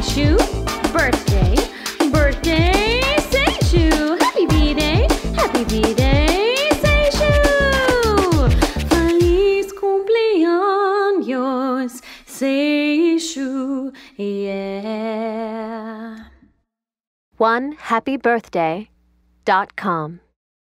Seishu. Birthday, birthday, Seishu. Happy B-Day, happy B-Day, Seishu. Feliz cumpleaños, Seishu. Yeah. One happy birthday dot com.